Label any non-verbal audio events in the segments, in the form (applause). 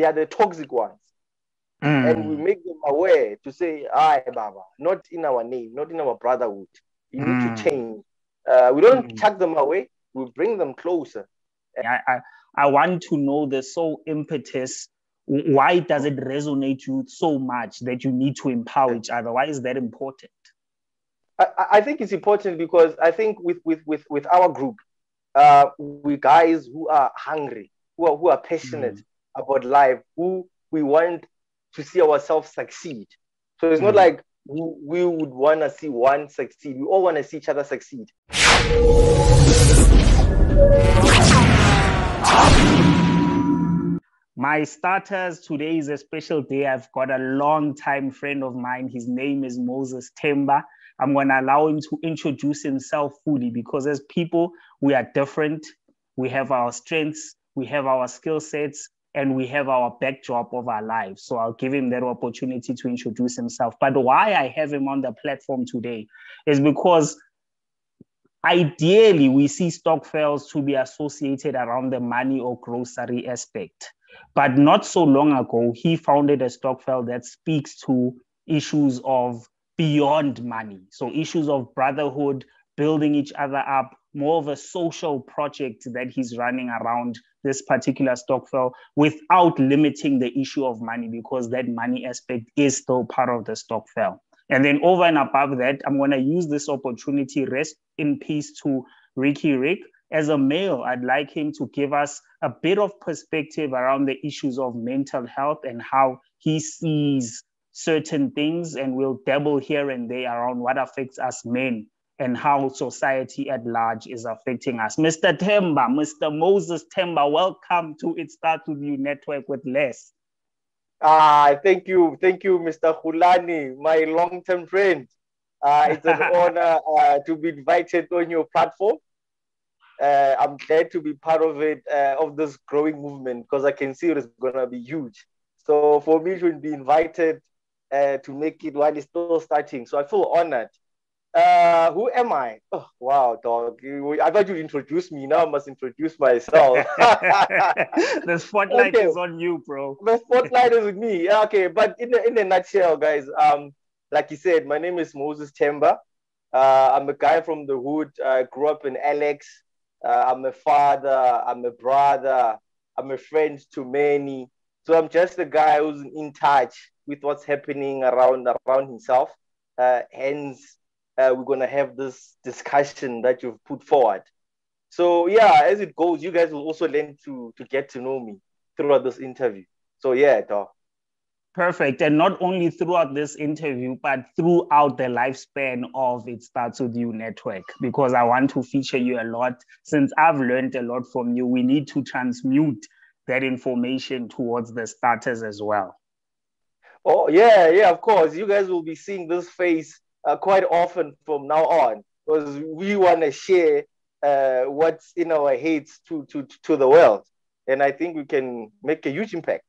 they are the toxic ones. Mm. And we make them aware to say, "Hi, Baba, not in our name, not in our brotherhood. You mm. need to mm. change." Uh, we don't mm. chuck them away. We bring them closer. I, I, I want to know the soul impetus. Why does it resonate you so much that you need to empower each other? Why is that important? I, I think it's important because I think with with with, with our group, uh, we guys who are hungry, who are who are passionate mm. About life, who we want to see ourselves succeed. So it's mm. not like we would want to see one succeed. We all want to see each other succeed. My starters, today is a special day. I've got a long time friend of mine. His name is Moses Themba. I'm going to allow him to introduce himself fully because as people, we are different. We have our strengths, we have our skill sets, and we have our backdrop of our lives. So I'll give him that opportunity to introduce himself. But why I have him on the platform today is because ideally we see stokvels to be associated around the money or grocery aspect. But not so long ago, he founded a stock stokvel that speaks to issues of beyond money. So issues of brotherhood, building each other up, more of a social project that he's running around this particular stokvel without limiting the issue of money because that money aspect is still part of the stokvel. And then over and above that, I'm going to use this opportunity, rest in peace to Riky Rick. As a male, I'd like him to give us a bit of perspective around the issues of mental health and how he sees certain things. And we'll dabble here and there around what affects us men and how society at large is affecting us. Mr. Themba, Mr. Moses Themba, welcome to It Starts With You Network with Les. Ah, thank you. Thank you, Mr. Kgolane, my long-term friend. Uh, it's an (laughs) honor uh, to be invited on your platform. Uh, I'm glad to be part of it, uh, of this growing movement, because I can see it's going to be huge. So for me to be invited uh, to make it while it's still starting, so I feel honored uh, who am I? Oh, wow, dog. I thought you introduced me. Now I must introduce myself. (laughs) the spotlight okay. is on you, bro. The spotlight is with me. Okay, but in a, in a nutshell, guys, um, like you said, my name is Moses Themba. Uh, I'm a guy from the hood. I grew up in Alex. Uh, I'm a father. I'm a brother. I'm a friend to many. So I'm just a guy who's in touch with what's happening around around himself. Uh, hence, uh, we're going to have this discussion that you've put forward. So yeah, as it goes, you guys will also learn to to get to know me throughout this interview. So yeah, dog. Perfect. And not only throughout this interview, but throughout the lifespan of It Starts With You network, because I want to feature you a lot. Since I've learned a lot from you, we need to transmute that information towards the starters as well. Oh, yeah, yeah, of course. You guys will be seeing this face uh, quite often from now on because we want to share uh, what's in our heads to, to, to the world. And I think we can make a huge impact.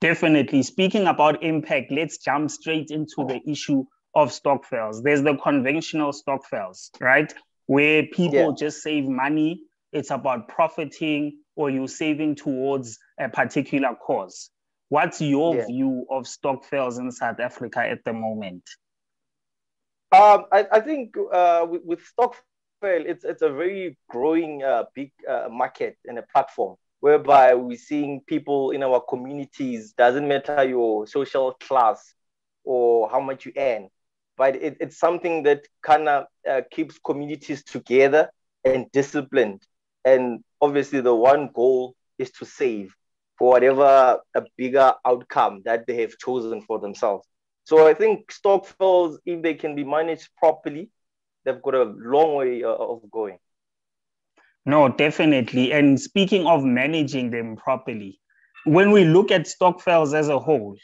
Definitely. Speaking about impact, let's jump straight into the issue of stokvels. There's the conventional stokvels, right? Where people yeah. just save money. It's about profiting or you saving towards a particular cause. What's your yeah. view of stokvels in South Africa at the moment? Um, I, I think uh, with, with Stokvel, it's it's a very growing uh, big uh, market and a platform whereby we're seeing people in our communities. Doesn't matter your social class or how much you earn, but it, it's something that kind of uh, keeps communities together and disciplined. And obviously, the one goal is to save for whatever a bigger outcome that they have chosen for themselves. So I think stokvels, if they can be managed properly, they've got a long way uh, of going. No, definitely. And speaking of managing them properly, when we look at stokvels as a whole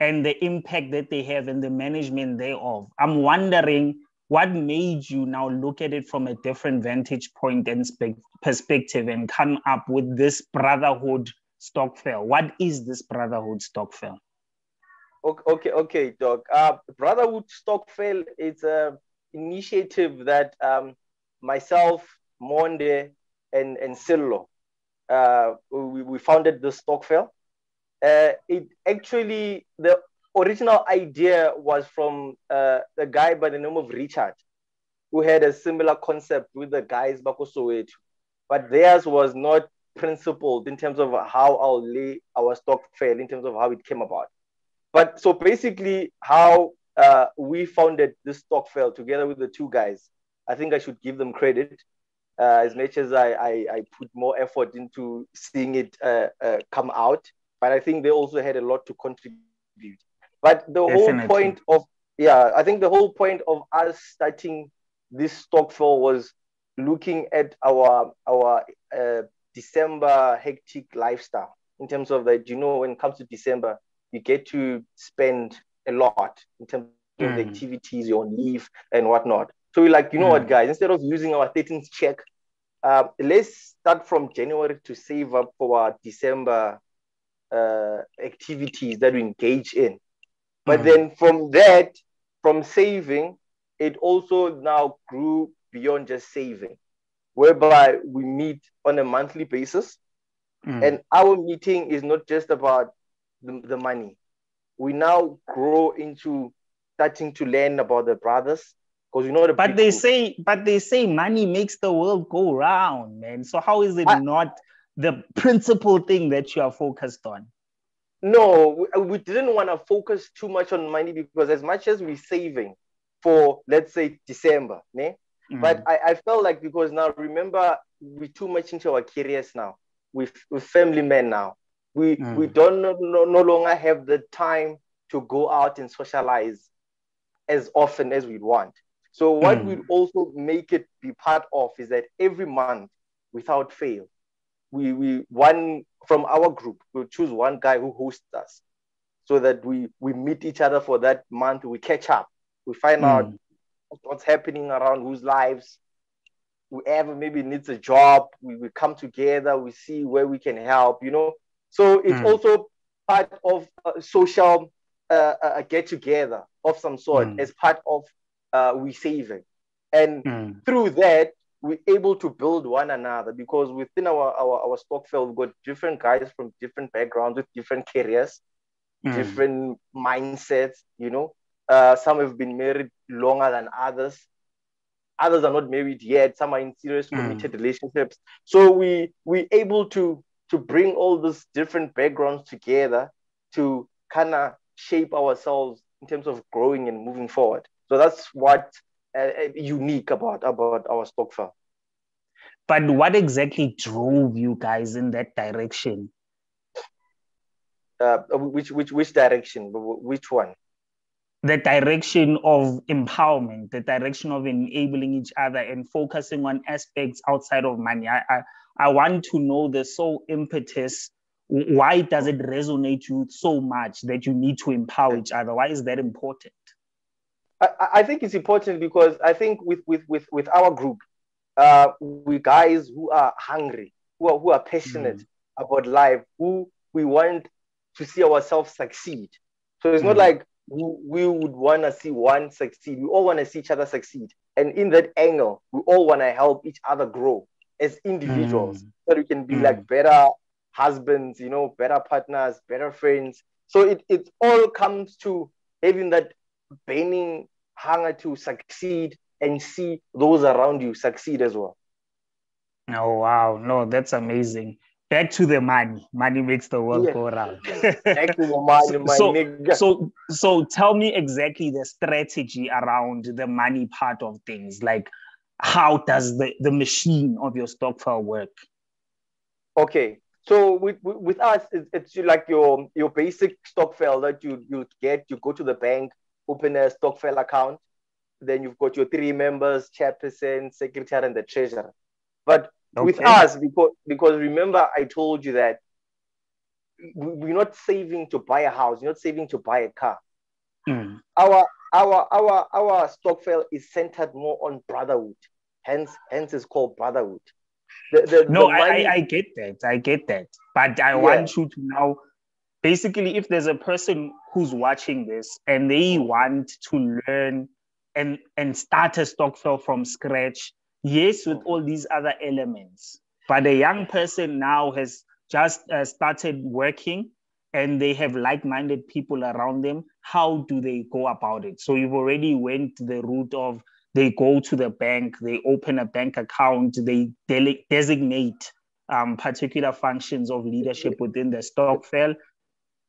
and the impact that they have and the management thereof, I'm wondering what made you now look at it from a different vantage point and spe- perspective and come up with this brotherhood stock stokvel? What is this brotherhood stock stokvel? Okay, okay, Doc. Uh, Brotherhood Stokvel is an initiative that um, myself, Monde, and, and Sillo, uh, we, we founded the Stokvel. uh, it actually the original idea was from uh, a guy by the name of Richard, who had a similar concept with the guys Bakosowetu, but theirs was not principled in terms of how I'll lay our stock fail in terms of how it came about. But so basically, how uh, we founded this stokvel together with the two guys. I think I should give them credit. Uh, as much as I, I, I, put more effort into seeing it uh, uh come out, but I think they also had a lot to contribute. But the Definitely. whole point of yeah, I think the whole point of us starting this stokvel was looking at our our uh, December hectic lifestyle in terms of that. You know, when it comes to December, you get to spend a lot in terms mm. of the hmm. activities, your leave and whatnot. So we're like, you know mm. what, guys, instead of using our 13th check, uh, let's start from January to save up for our December uh, activities that we engage in. But mm. then from that, from saving, it also now grew beyond just saving, whereby we meet on a monthly basis. Mm. And our meeting is not just about the, the money. We now grow into starting to learn about the brothers because you know the but they say but they say money makes the world go round man so how is it I, not the principal thing that you are focused on no we, we didn't want to focus too much on money because as much as we're saving for let's say december ne? Mm. but I, I felt like because now remember we're too much into our careers now with with family men now we mm. we don't no, no, no longer have the time to go out and socialize as often as we want. So what mm. we also make it be part of is that every month, without fail, we we one from our group we'll choose one guy who hosts us, so that we we meet each other for that month. We catch up. We find mm. out what's happening around whose lives. Whoever maybe needs a job, we, we come together. We see where we can help. You know, so it's mm. also part of a social uh, a get together of some sort mm. as part of uh, we saving. And mm. through that, we're able to build one another because within our, our, our Stokvel, we've got different guys from different backgrounds with different careers, mm. different mindsets, you know. Uh, some have been married longer than others. Others are not married yet. Some are in serious hmm. committed relationships. So we we're able to to bring all these different backgrounds together to kind of shape ourselves in terms of growing and moving forward. So that's what uh, uh unique about about our stokvel. But what exactly drove you guys in that direction? Uh, which which which direction? Which one? The direction of empowerment, the direction of enabling each other and focusing on aspects outside of money. I I, I want to know the sole impetus. Why does it resonate you so much that you need to empower each other? Why is that important? I, I think it's important because i think with with with, with our group uh, we guys who are hungry who are, who are passionate mm. about life who we want to see ourselves succeed. So it's mm. not like we would want to see one succeed. We all want to see each other succeed. And in that angle we all want to help each other grow as individuals mm. so we can be mm. like better husbands, you know, better partners, better friends. So it, it all comes to having that burning hunger to succeed and see those around you succeed as well. Oh wow, no, that's amazing. Back to the money. Money makes the world yeah. go round. (laughs) Back to the money, my so, nigga. So, so tell me exactly the strategy around the money part of things. Like, how does the, the machine of your stokvel work? Okay, so with, with us, it's, like your your basic stokvel that you you get. You go to the bank, open a stokvel account, then you've got your three members, chairperson, secretary, and the treasurer. But okay. with us, because because remember, I told you that we're not saving to buy a house. You're not saving to buy a car. Mm. Our our our our stokvel is centered more on brotherhood. Hence, hence it's called brotherhood. The, the, no, the money... I, I get that. I get that. But I yeah. want you to now basically if there's a person who's watching this and they want to learn and and start a stokvel from scratch, yes, with all these other elements. But a young person now has just uh, started working and they have like-minded people around them, how do they go about it? So you've already went the route of they go to the bank, they open a bank account, they de- designate um, particular functions of leadership within the stokvel.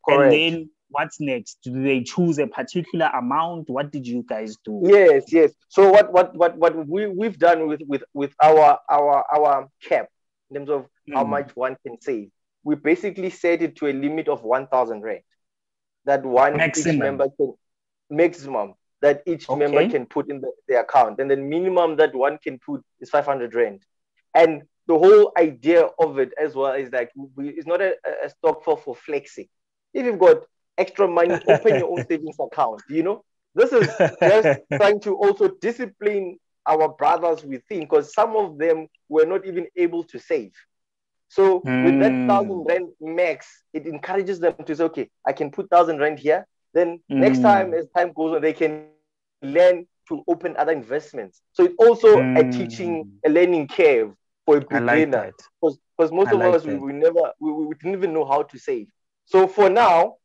And then what's next? Do they choose a particular amount? What did you guys do? Yes, yes. So what what what what we, we've done with with with our our our cap in terms of mm. how much one can save, we basically set it to a limit of one thousand rand. That one maximum. each member can maximum that each okay. member can put in the, the account. And then minimum that one can put is 500 rand. And the whole idea of it as well is like we, it's not a, a stokvel for flexing. If you've got extra money, (laughs) open your own savings account. You know, this is just (laughs) trying to also discipline our brothers within because some of them were not even able to save. So mm. with that hmm. thousand rand max, it encourages them to say, okay, I can put thousand rand here. Then mm. next time, as time goes on, they can learn to open other investments. So it's also mm. a teaching, a learning curve for a beginner. Because like most I of like us, we, we, never, we, we didn't even know how to save. So for now,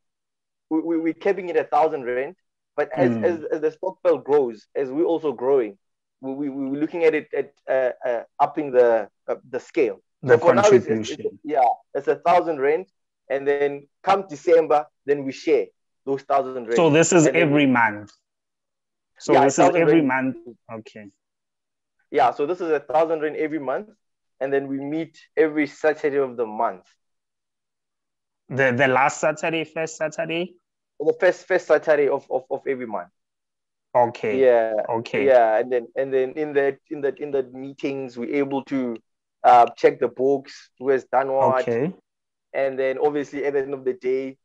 we, we, we're keeping it a thousand rand. But as, mm. as, as the stokvel grows, as we're also growing, we, we, we're looking at it at uh, uh, upping the uh, the scale. The so now, it's, it's, yeah, it's a thousand rand, and then come December, then we share those thousand rand. So this is every month. So yeah, this is every rand. month. Okay. Yeah, so this is a thousand rand every month, and then we meet every Saturday of the month. The the last Saturday, first Saturday. The first first Saturday of, of, of every month. Okay. Yeah. Okay. Yeah, and then and then in that in that in the meetings we're able to uh, check the books, who has done what. Okay. And then obviously at the end of the day,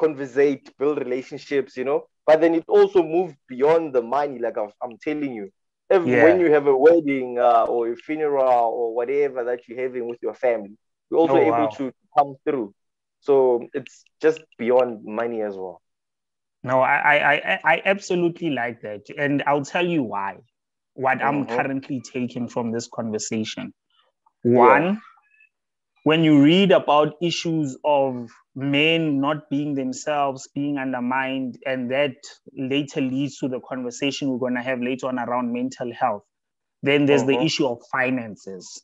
conversate, build relationships, you know. But then it also moved beyond the money, like I'm, I'm telling you. If, yeah. When you have a wedding uh, or a funeral or whatever that you're having with your family, you're also oh, able wow. to come through. So it's just beyond money as well. No, I, I, I absolutely like that. And I'll tell you why, what mm-hmm. I'm currently taking from this conversation. One, yeah when you read about issues of men not being themselves, being undermined, and that later leads to the conversation we're going to have later on around mental health, then there's uh-huh. the issue of finances.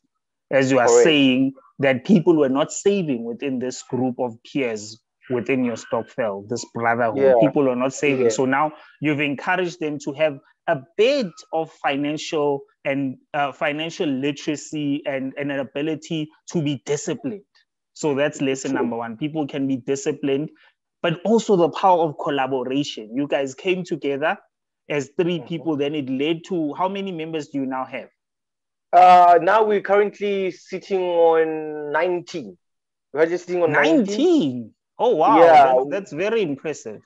As you are Correct. saying, that people were not saving within this group of peers within your stokvel, this brotherhood. Yeah. People are not saving. Yeah. So now you've encouraged them to have a bit of financial and uh, financial literacy and, and an ability to be disciplined. So that's lesson number one. People can be disciplined, but also the power of collaboration. You guys came together as 3 mm-hmm. people, then it led to how many members do you now have? Uh, now we're currently sitting on 19. We're just sitting on 19. 19. Oh, wow. Yeah. That's, that's very impressive.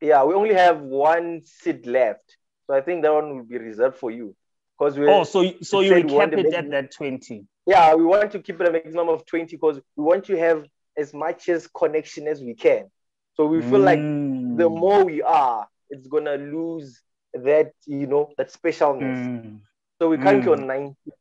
Yeah, we only have one seat left. So I think that one will be reserved for you. Because we Oh, so so you will keep it at that 20. Yeah, we want to keep it a maximum of 20 because we want to have as much as connection as we can. So we feel mm. like the mm. more we are, it's gonna lose that, you know, that specialness. Mm. So we can't mm. on 19 now.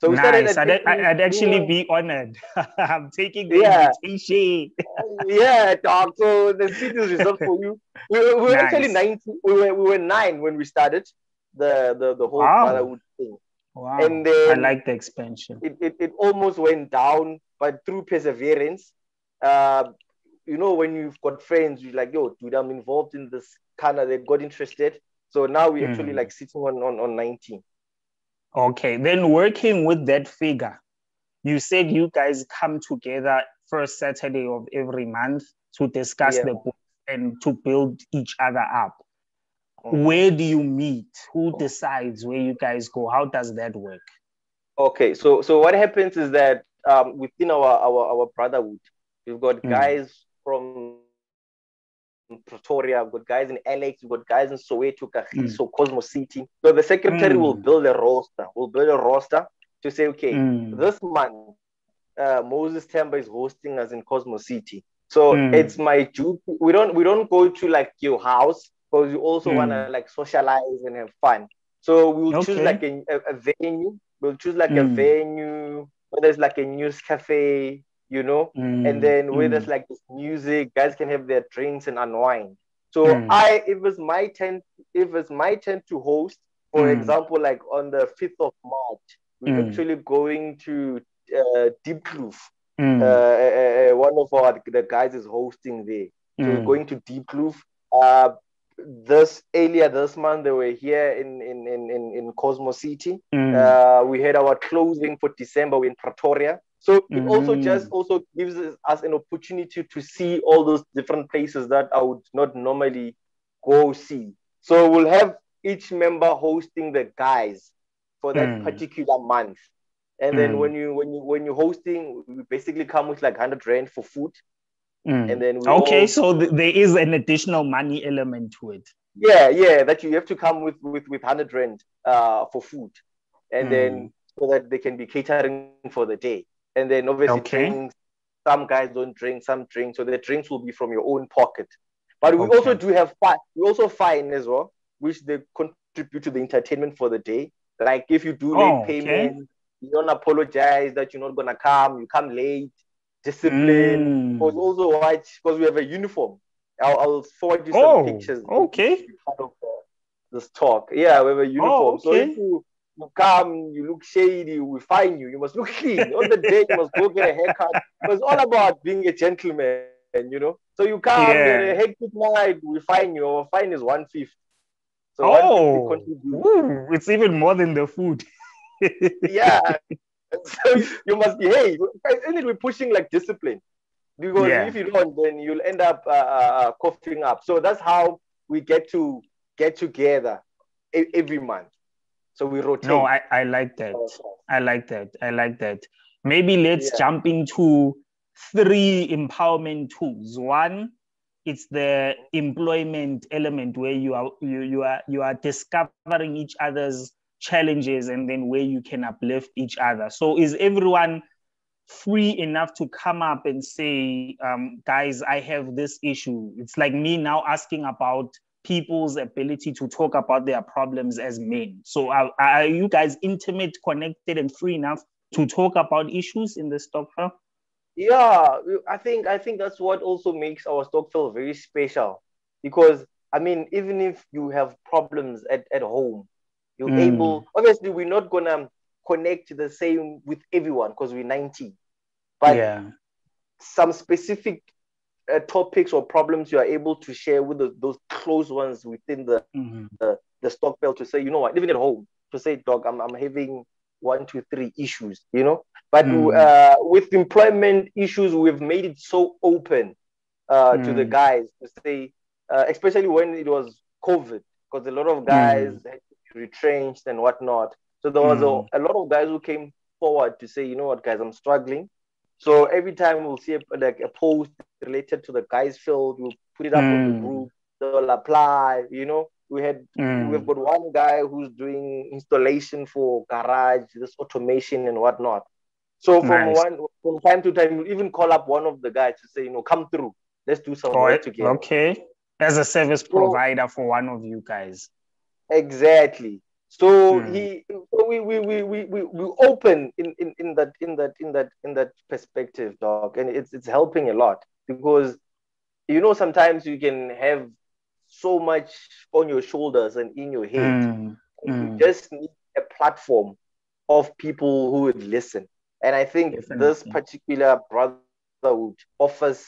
So we nice. I'd, I'd, actually be honored. (laughs) I'm taking the yeah. invitation. (laughs) yeah, dog. So the seat is reserved for you. We, we were nice. actually 19. We were, we were nine when we started the, the, the whole wow. brotherhood thing. Wow. And then I like the expansion. It, it, it almost went down, but through perseverance, uh, you know, when you've got friends, you're like, yo, dude, I'm involved in this kind of, they got interested. So now we're mm. actually like sitting on, on, on 19. Okay, then working with that figure, you said you guys come together first Saturday of every month to discuss yeah. the book and to build each other up. Mm-hmm. Where do you meet? Who decides where you guys go? How does that work? Okay, so so what happens is that um, within our, our our brotherhood, we've got mm. guys from Pretoria, we've got guys in Alex, we've got guys in Soweto, Kagiso, mm. Cosmo City. So the secretary mm. will build a roster, We'll build a roster to say, okay, mm. this month, uh, Moses Themba is hosting us in Cosmo City. So mm. it's my duty. We don't we don't go to like your house because you also want to mm. like socialize and have fun. So we'll okay. choose like a, a, venue. We'll choose like a venue, whether it's like a news cafe you know, mm. and then where mm. there's like this music, guys can have their drinks and unwind. So mm. I, if it's my turn, if it's my turn to host, for mm. example, like on the fifth of March, we're mm. actually going to uh, Diepkloof. Mm. Uh, uh, uh, one of our the guys is hosting there. So we're going to Diepkloof. Uh, this earlier this month they were here in in in in, in Cosmo City. Uh, we had our closing for December in Pretoria. So it mm also just also gives us an opportunity to see all those different places that I would not normally go see. So we'll have each member hosting the guys for that mm. particular month. And mm. then when you when you when you're hosting, we basically come with like hundred rand for food. Mm. And then okay, all... so th- there is an additional money element to it. Yeah, yeah, that you have to come with with with hundred rand uh, for food, and then mm. so that they can be catering for the day. And then obviously okay. drinks, some guys don't drink, some drink. So the drinks will be from your own pocket. But we okay. also do have. We also fine as well, which they contribute to the entertainment for the day. Like if you do late oh, payment, okay. you don't apologize that you're not gonna come. You come late. Discipline. Mm. also watch because we have a uniform. I'll, I'll forward you some oh, pictures. Okay. Of this talk. Yeah, we have a uniform. Oh, okay. So you come, you look shady, we fine you. You must look clean. On the day, you must go get a haircut. It's all about being a gentleman, you know. So you come, yeah. a haircut night, we fine you. Our fine is one fifth. So oh, Ooh, it's even more than the food. (laughs) yeah. So you must behave. Isn't it we're pushing like discipline? Because yeah. if you don't, then you'll end up uh, uh, uh coughing up. So that's how we get to get together every month. So we rotate. No, I, I like that. I like that. I like that. Maybe let's yeah. jump into three empowerment tools. One, it's the employment element where you are you, you are you are discovering each other's challenges and then where you can uplift each other. So is everyone free enough to come up and say, um, guys, I have this issue. It's like me now asking about people's ability to talk about their problems as men. So are, are you guys intimate, connected, and free enough to talk about issues in the Stokvel? Yeah, I think I think that's what also makes our Stokvel very special. Because I mean, even if you have problems at, at home, you're mm. able obviously we're not gonna connect the same with everyone because we're 90. But yeah. some specific uh, topics or problems you are able to share with the, those close ones within the, mm-hmm. the the Stokvel to say, you know what, living at home, to say, dog, I'm, I'm having one, two, three issues, you know. But mm. uh, with employment issues, we've made it so open uh, mm. to the mm. guys to say, uh, especially when it was COVID, because a lot of guys mm. had retrenched and whatnot. So there was a, mm. a lot of guys who came forward to say, you know what, guys, I'm struggling. So every time we'll see a, like a post related to the guys field, we'll put it up mm. on the hmm. group. They'll apply. You know, we had mm. we've got one guy who's doing installation for garage, this automation and whatnot. So from nice. one from time to time, we'll even call up one of the guys to say, you know, come through. Let's do some work together. Okay. As a service provider so, for one of you guys. Exactly. So mm. he, so we, we, we, we, we, we open in, in, in that, in that, in that, in that perspective, dog, and it's, it's helping a lot because, you know, sometimes you can have so much on your shoulders and in your head. Mm. You mm. just need a platform of people who would listen. And I think Definitely. this particular brotherhood offers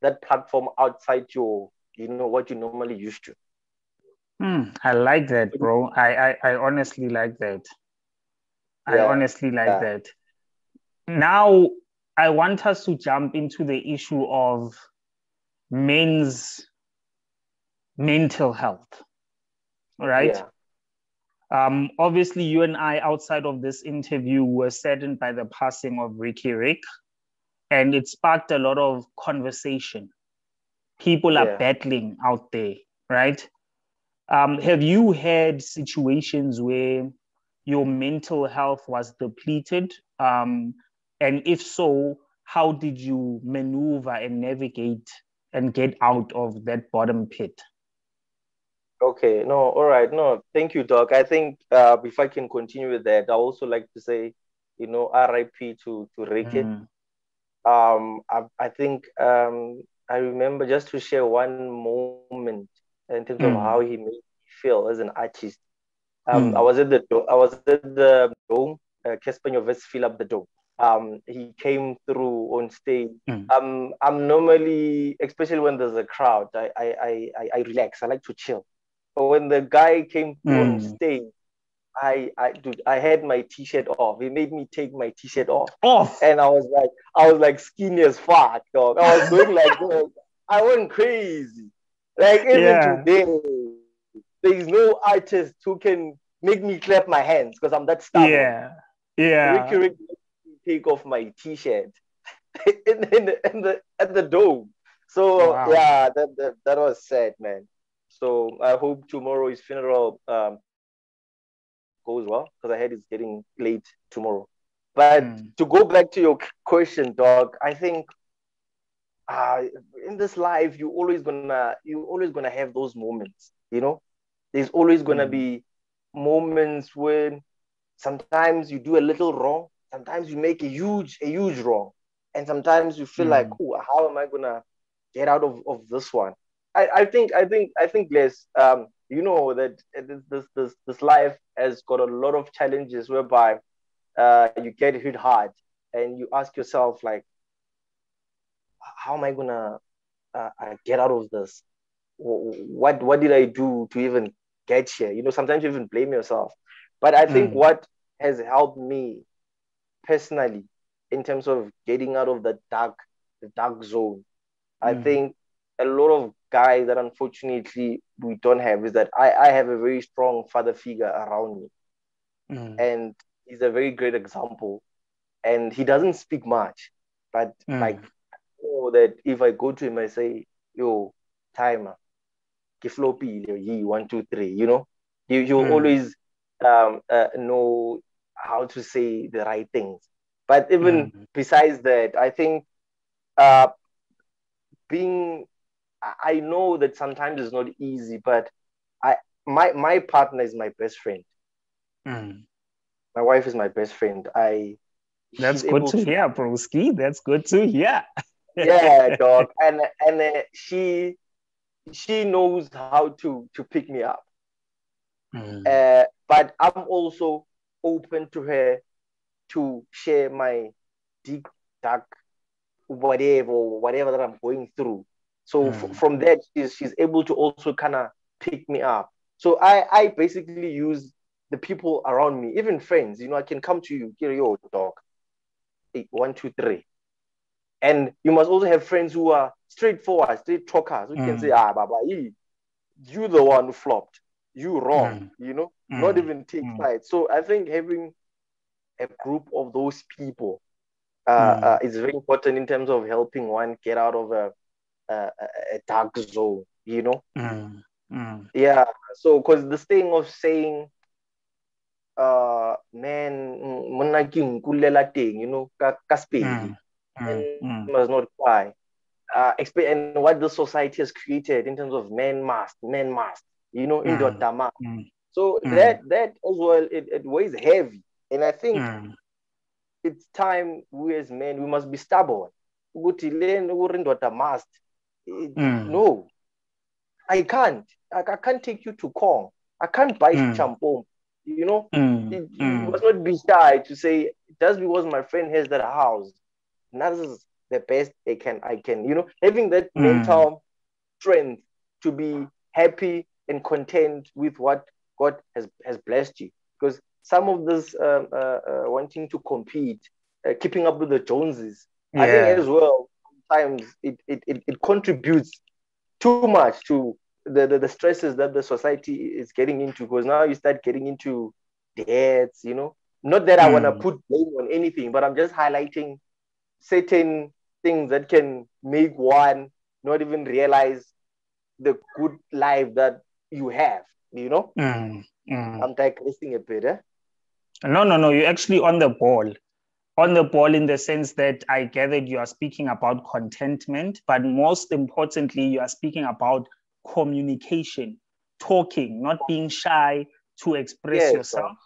that platform outside your, you know, what you normally used to. Hmm, I like that, bro. I, I, I honestly like that. I honestly like yeah. that. Now, I want us to jump into the issue of men's mental health, right? Yeah. Um, obviously, you and I, outside of this interview, were saddened by the passing of Riky Rick, and it sparked a lot of conversation. People are battling out there, right? Um, have you had situations where your mental health was depleted? Um, and if so, how did you maneuver and navigate and get out of that bottom pit? Okay, no, all right, no, thank you, Doc. I think uh, if I can continue with that, I also like to say, you know, RIP to to Riky. Mm. um, I, I think um, I remember just to share one moment in terms mm. of how he made me feel as an artist. Um, mm. I was at the I was at the dome. Uh, Cassper fill up the dome. Um, he came through on stage. Mm. Um, I'm normally, especially when there's a crowd, I, I, I, I relax. I like to chill. But when the guy came on hmm. stage, I I dude, I had my t-shirt off. He made me take my t-shirt off. Off. And I was like, I was like skinny as fuck, dog. I was doing like (laughs) I went crazy. Like even yeah. today, there's no artist who can make me clap my hands because I'm that stubborn. Yeah. Yeah. Riky, Riky take off my t-shirt (laughs) in, in, the, in the at the dome. So wow. yeah, that, that that was sad, man. So I hope tomorrow's funeral um, goes well because I heard it's getting late tomorrow. But mm. to go back to your question, dog, I think uh, in this life you always gonna you always gonna have those moments. You know, there's always gonna mm. be moments when sometimes you do a little wrong, sometimes you make a huge a huge wrong, and sometimes you feel mm. like, oh, how am I gonna get out of, of this one? I, I think I think I think Les, um, you know that this, this this this life has got a lot of challenges whereby uh, you get hit hard and you ask yourself like how am i gonna uh, uh, get out of this what what did i do to even get here you know sometimes you even blame yourself but i think mm. what has helped me personally in terms of getting out of the dark the dark zone mm. i think a lot of guys that unfortunately we don't have is that I, I have a very strong father figure around me. Mm. And he's a very great example. And he doesn't speak much, but mm. like know that if I go to him, I say, yo, timer, ye one, two, three, you know, he, he'll mm. always um, uh, know how to say the right things. But even mm. besides that, I think uh, being I know that sometimes it's not easy, but I my my partner is my best friend. Mm. My wife is my best friend. I that's good to, to hear, broski. That's good to hear. yeah, (laughs) dog. And and uh, she she knows how to to pick me up. Mm. Uh, but I'm also open to her to share my deep dark whatever whatever that I'm going through so mm. f- from that, she's, she's able to also kind of pick me up. So I, I basically use the people around me, even friends. You know, I can come to you, here, yo, dog, eight, one, two, three. And you must also have friends who are straightforward, straight talkers, who mm. can say, ah, Baba, you the one who flopped. You wrong, mm. you know, not mm. even take mm. sides. So I think having a group of those people uh, mm. uh, is very important in terms of helping one get out of a a, a dark zone, you know? Mm, mm. Yeah. So, because this thing of saying, uh, man, you know, ka, ka mm, mm, must not cry. Uh, and what the society has created in terms of men must, men must, you know, in mm, dama. Mm, so mm. that that as well, it, it weighs heavy. And I think mm. it's time we as men, we must be stubborn. ukuthi le ndoda must Mm. No, I can't. I, I can't take you to Kong. I can't buy mm. champon. You know, mm. You, you mm. must not be shy to say just because my friend has that house, that is the best I can. I can. You know, having that mm. mental strength to be happy and content with what God has has blessed you. Because some of this um, uh, uh, wanting to compete, uh, keeping up with the Joneses, yeah. I think as well times it, it, it, it contributes too much to the, the, the, stresses that the society is getting into because now you start getting into debts, you know. Not that I want to put blame on anything, but I'm just highlighting certain things that can make one not even realize the good life that you have, you know. Mm, mm. I'm digressing a bit. Eh? No, no, no. You're actually on the ball on the ball in the sense that I gathered you are speaking about contentment, but most importantly, you are speaking about communication, talking, not being shy to express yes, yourself.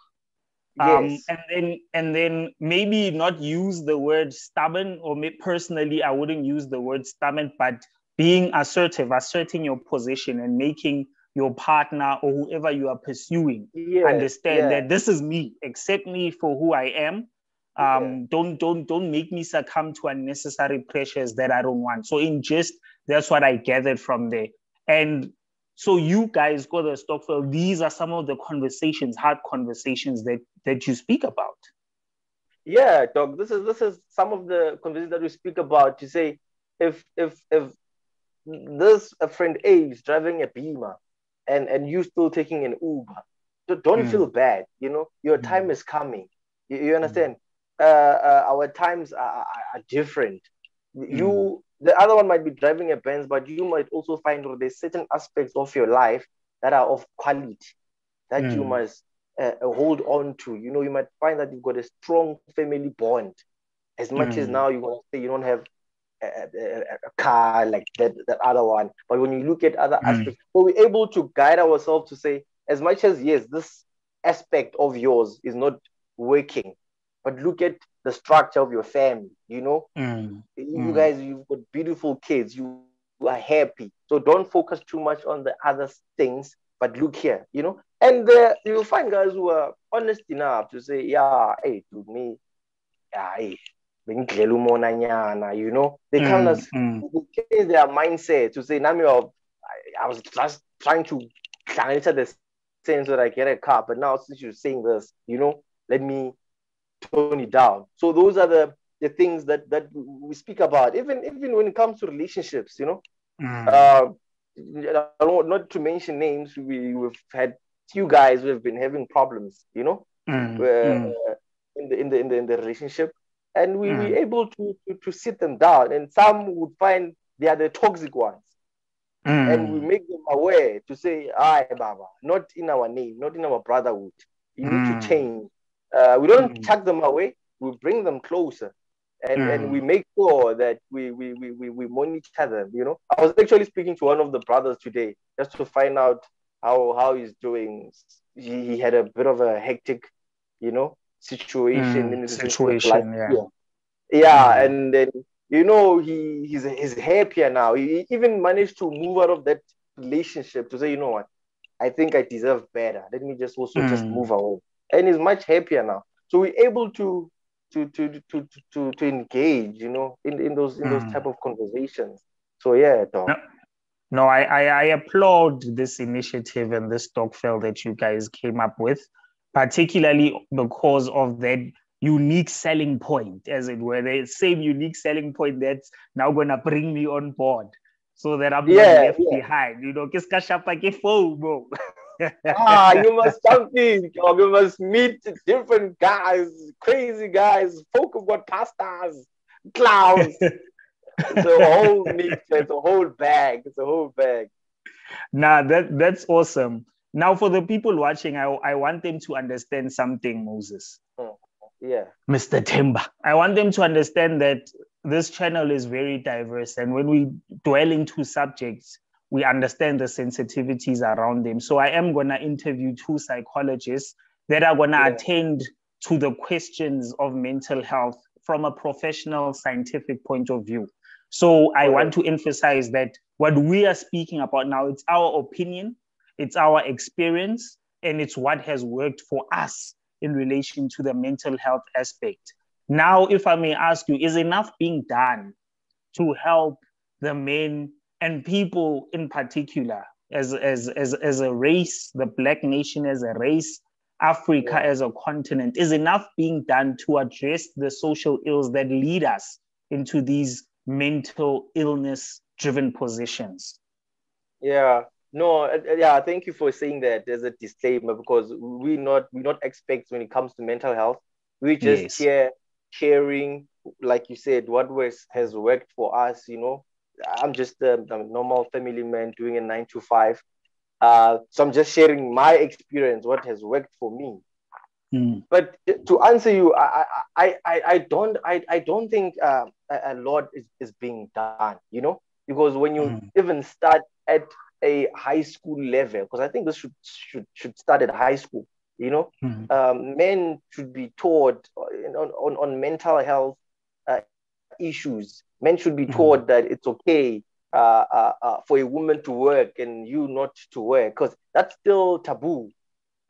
Um, yes. and then and then maybe not use the word stubborn or me, personally i wouldn't use the word stubborn but being assertive asserting your position and making your partner or whoever you are pursuing yeah, understand yeah. that this is me accept me for who i am um, yeah. don't don't don't make me succumb to unnecessary pressures that i don't want so in just that's what i gathered from there and so you guys got the Stokvel. These are some of the conversations, hard conversations that that you speak about. Yeah, Doc. This is this is some of the conversations that we speak about. To say, if if if this a friend A is driving a Beamer, and and you still taking an Uber, don't mm. feel bad. You know your time mm. is coming. You, you understand? Mm. Uh, uh, our times are, are, different. You mm the other one might be driving a Benz, but you might also find there's certain aspects of your life that are of quality that mm. you hmm. must uh, uh, hold on to. You know, you might find that you've got a strong family bond. As much mm. as hmm. now you want to say you don't have a, a, a, car like that, that other one, but when you look at other mm. aspects, so we're able to guide ourselves to say, as much as yes, this aspect of yours is not working, but look at the structure of your family you know mm. you mm. guys you've got beautiful kids you are happy so don't focus too much on the other things but look here you know and uh, you'll find guys who are honest enough to say yeah hey to me yeah hey you know they mm, kind of mm. change their mindset to say Nami, I, I was just trying to answer the sense that I get a car but now since you're saying this you know let me tone it down. So those are the the things that that we speak about. Even even when it comes to relationships, you know. Mm. Uh, not to mention names, we, we've had few guys who have been having problems, you know, mm. mm. in, the, in the in the in the relationship, and we mm. were able to, to to sit them down. And some would find they are the toxic ones, mm. and we make them aware to say, "I, Baba, not in our name, not in our brotherhood. You need to mm. change. Uh, we don't mm. chuck them away. We bring them closer, and, mm. and we make sure that we, we, we, we, we monitor them. You know, I was actually speaking to one of the brothers today just to find out how how he's doing. He, he had a bit of a hectic, you know, situation mm. in his situation. yeah, yeah, yeah mm. and then you know he he's he's happier now. He even managed to move out of that relationship to say, you know what, I think I deserve better. Let me just also just mm. move away and he's much happier now. So we're able to to to to to, to engage, you know, in, in those in those mm. type of conversations. So yeah, no, no I, I, I applaud this initiative and this stokvel that you guys came up with, particularly because of that unique selling point, as it were, the same unique selling point that's now gonna bring me on board so that I'm yeah, not left yeah. behind. You know, kiska shapa ke bro. ah, you (laughs) must jump in, you must meet different guys, crazy guys, folk who've got pastas, clowns. it's a whole mix, it's a whole bag, it's a whole bag. Nah, that that's awesome. Now, for the people watching, I, I want them to understand something, Moses. Hmm. Yeah. Mr. Themba. I want them to understand that this channel is very diverse. And when we dwell into subjects, we understand the sensitivities around them. So I am going to interview two psychologists that are going to yeah. attend to the questions of mental health from a professional scientific point of view. So I want to emphasize that what we are speaking about now, it's our opinion, it's our experience, and it's what has worked for us in relation to the mental health aspect. Now, if I may ask you, is enough being done to help the men and people in particular as, as, as, as a race, the Black nation as a race, Africa yeah. as a continent, is enough being done to address the social ills that lead us into these mental illness driven positions? Yeah, no, uh, uh, yeah, thank you for saying that as a disclaimer because we not we not expect when it comes to mental health. We just yes. here sharing, like you said, what was has worked for us, you know, I'm just a, a, normal family man doing a nine to five. Uh, so I'm just sharing my experience, what has worked for me. Mm. But to answer you, I, I, I, I don't, I, I don't think uh, a lot is, is being done. You know, because when you mm. even start at a high school level, because I think this should should should start at high school. You know, mm-hmm. um, men should be taught on, on, on mental health uh, issues. Men should be mm-hmm. taught mm-hmm. that it's okay uh, uh, uh, for a woman to work and you not to work, because that's still taboo.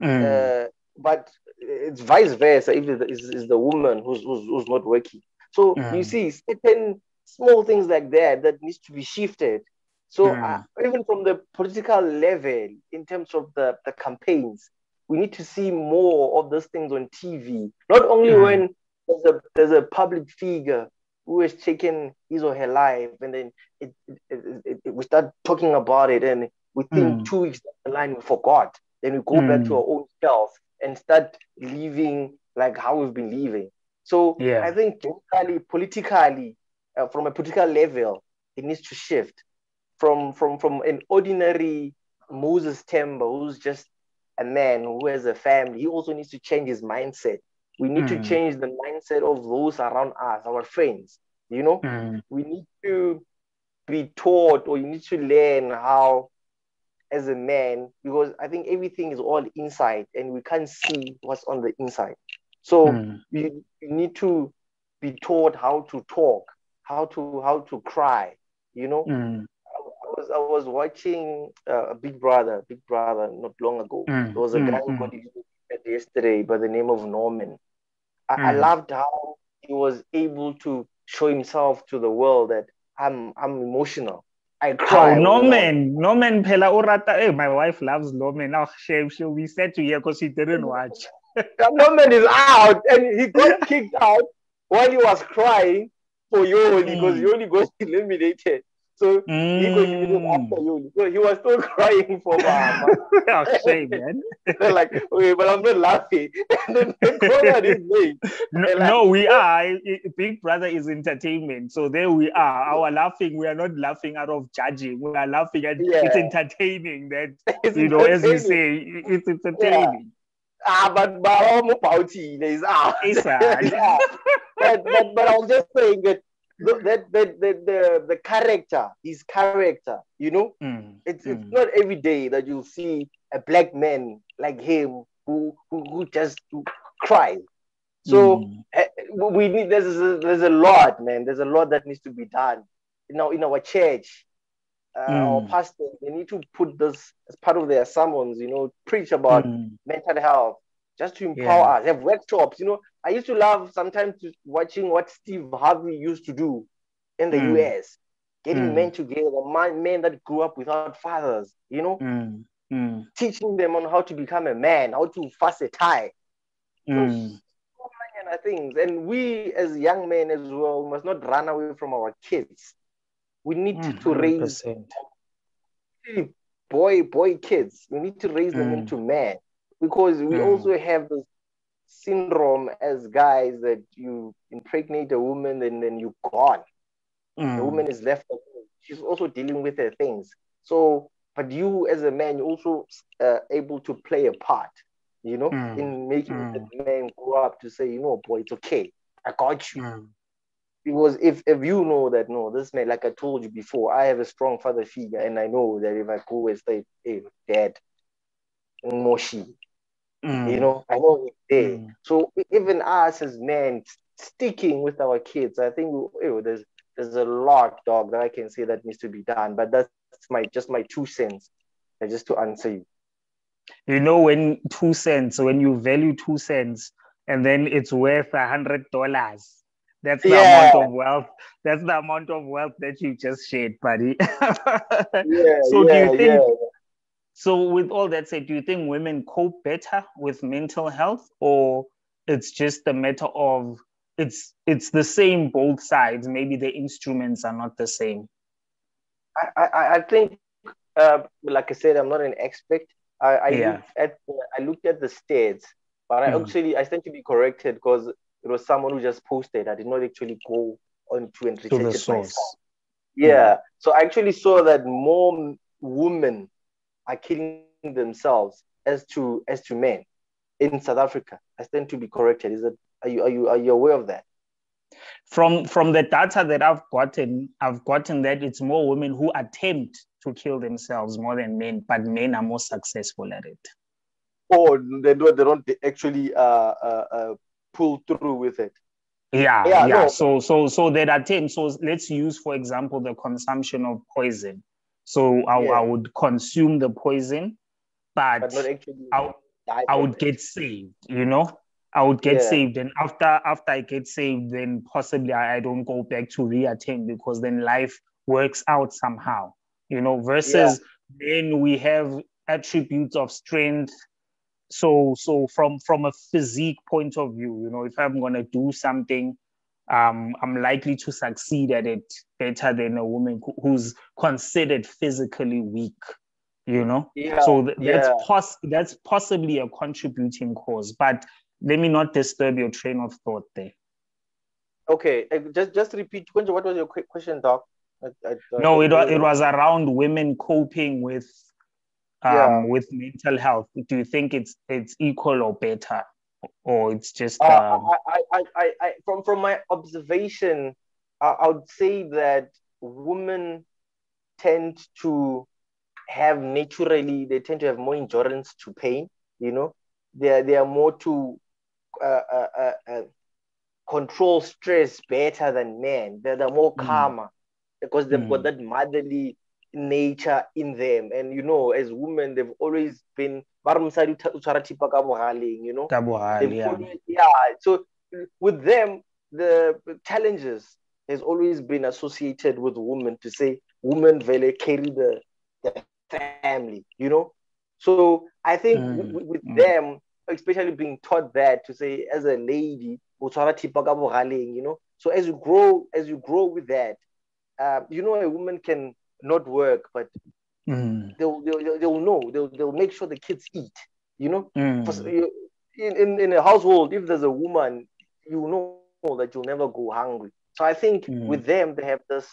Mm. but it's vice versa if it's, it's the woman who's, who's, who's not working. So mm. you see, certain small things like that that needs to be shifted. So mm. uh, even from the political level, in terms of the, the campaigns, we need to see more of those things on TV. Not only mm. when there's a, there's a public figure who has taken his or her life, and then it, it, it, we start talking about it, and within mm. two weeks down the line, we forgot. Then we go back to our own self and start living like how we've been living. So yeah. I think politically, politically uh, from a political level, it needs to shift from from from an ordinary Moses Themba who's just a man who has a family. He also needs to change his mindset. We need mm. to change the mindset of those around us, our friends. You know, mm. we need to be taught or you need to learn how as a man because I think everything is all inside and we can't see what's on the inside. So mm. you, you need to be taught how to talk, how to how to cry. You know, mm. Was I was watching uh, Big Brother, Big Brother, not long ago. Mm. There was a guy who hmm. got yesterday by the name of Norman. I, I hmm. loved how he was able to show himself to the world that I'm I'm emotional. I cry. Oh, Norman, Norman Pela Urata. Hey, my wife loves Norman. Now shame she'll be sad to hear because she didn't watch. (laughs) Norman is out and he got (laughs) kicked out while he was crying for Yoli mm. because Yoli got (laughs) eliminated. So mm. he got eliminated after Yoli. So he was still (laughs) crying for Mama. (laughs) oh, shame, man. (laughs) They're like, okay, but I'm not laughing. and then is late. No, like, no, we are. Big Brother is entertainment. So there we are. Our laughing, we are not laughing out of judging. We are laughing at yeah. it's entertaining that, it's you know, as we say, it's entertaining. Yeah. Ah, but but almost is out. yeah. but, but but I was just saying that that that the, the the character, his character, you know, mm. it's mm. it's not every day that you'll see a black man like him who who, who just cry. So mm. uh, we need there's a, there's a lot, man. There's a lot that needs to be done. You know, in our church, uh, mm. our pastors, they need to put this as part of their sermons, you know, preach about mm. mental health, just to empower yeah. us, have workshops. You know, I used to love sometimes watching what Steve Harvey used to do in the mm. US, getting mm. men together, men that grew up without fathers, you know, mm. teaching them on how to become a man, how to fuss a tie. So many things. And we as young men as well must not run away from our kids. We need mm, to raise boy boy kids. We need to raise them mm. into men because we mm. also have this syndrome as guys that you impregnate a woman and then you're gone. Mm. The woman is left. She's also dealing with her things. So, but you as a man, you're also uh, able to play a part, you know, mm. in making mm. the man grow up to say, you know, boy, it's okay. I got you. Mm because if if you know that no this man like i told you before i have a strong father figure and i know that if i go and say hey dad moshi mm. you know i know he's there mm. so even us as men sticking with our kids i think you know, there's there's a lot dog that i can say that needs to be done but that's my just my two cents just to answer you you know when two cents when you value two cents and then it's worth a hundred dollars that's the yeah. amount of wealth. That's the amount of wealth that you just shared, buddy. (laughs) yeah, so yeah, do you think so with all that said, do you think women cope better with mental health or it's just a matter of it's it's the same both sides, maybe the instruments are not the same? I, I, I think uh, like I said, I'm not an expert. I, I yeah. looked at I looked at the stats, but I mm. actually I stand to be corrected because it was someone who just posted. I did not actually go on to and research it myself. Yeah. yeah. So I actually saw that more women are killing themselves as to as to men in South Africa. I stand to be corrected. Is that are you are you are you aware of that? From from the data that I've gotten, I've gotten that it's more women who attempt to kill themselves more than men, but men are more successful at it. or they don't, they don't actually uh, uh, uh, pull through with it. Yeah, yeah. yeah. No. So, so, so that attempt. So, let's use, for example, the consumption of poison. So, I, yeah. I would consume the poison, but, but I, I would get saved. You know, I would get yeah. saved, and after after I get saved, then possibly I, I don't go back to reattempt because then life works out somehow. You know, versus then we have attributes of strength so so from from a physique point of view you know if i'm going to do something um, i'm likely to succeed at it better than a woman who's considered physically weak you know yeah, so th- that's yeah. pos- that's possibly a contributing cause but let me not disturb your train of thought there okay just just repeat what was your question doc I, I, no it was, it was around women coping with um, yeah. with mental health? Do you think it's it's equal or better, or it's just? Uh, um... I, I, I, I, from from my observation, I, I would say that women tend to have naturally they tend to have more endurance to pain. You know, they are, they are more to uh, uh, uh, uh control stress better than men. They're, they're more mm. calmer because they've mm. got that motherly nature in them and you know as women they've always been you know yeah. So with them the challenges has always been associated with women to say women really carry the, the family you know so i think mm. with, with mm. them especially being taught that to say as a lady you know so as you grow as you grow with that uh, you know a woman can not work, but mm. they'll, they'll, they'll know, they'll, they'll make sure the kids eat, you know? Mm. In, in, in a household, if there's a woman, you know that you'll never go hungry. So I think mm. with them, they have this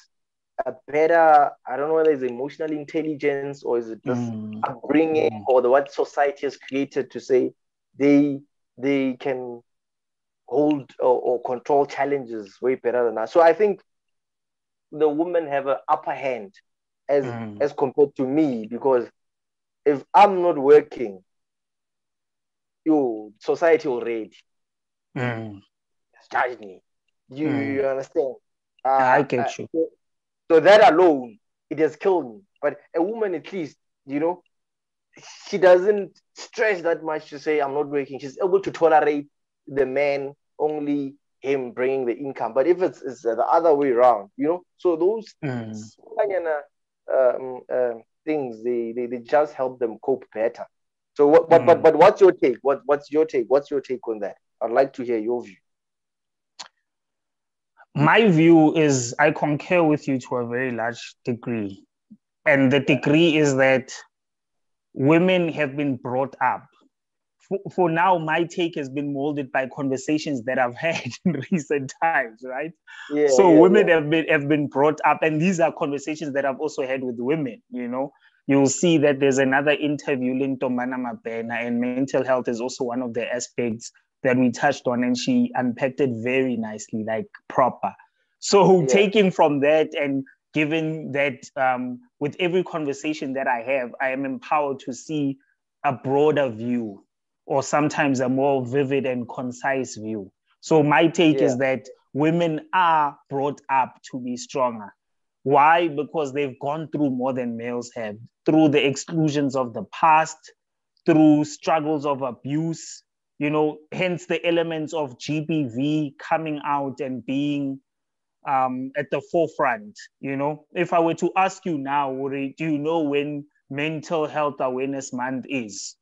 a better, I don't know whether it's emotional intelligence or is it just mm. upbringing mm. or the what society has created to say they they can hold or, or control challenges way better than us. So I think the women have an upper hand as mm. as compared to me because if I'm not working, you society already mm. judge me. You, mm. you understand? Uh, I get uh, you. So, so that alone, it has killed me. But a woman, at least, you know, she doesn't stress that much to say I'm not working. She's able to tolerate the man only him bringing the income. But if it's, it's the other way around, you know, so those mm um, uh, things they, they they just help them cope better. So what but, mm. but but what's your take? What what's your take? What's your take on that? I'd like to hear your view. My view is I concur with you to a very large degree. And the degree is that women have been brought up for, for now, my take has been molded by conversations that I've (laughs) had in recent times, right? Yeah, so yeah, women yeah. have been have been brought up, and these are conversations that I've also had with women. You know, you'll see that there's another interview linked to Mana Mabena, and mental health is also one of the aspects that we touched on, and she unpacked it very nicely, like proper. So taking from that and given that um, with every conversation that I have, I am empowered to see a broader view or sometimes a more vivid and concise view. So my take yeah. is that women are brought up to be stronger. Why? Because they've gone through more than males have, through the exclusions of the past, through struggles of abuse, you know, hence the elements of GBV coming out and being um, at the forefront. You know, if I were to ask you now, Uri, do you know when Mental Health Awareness Month is?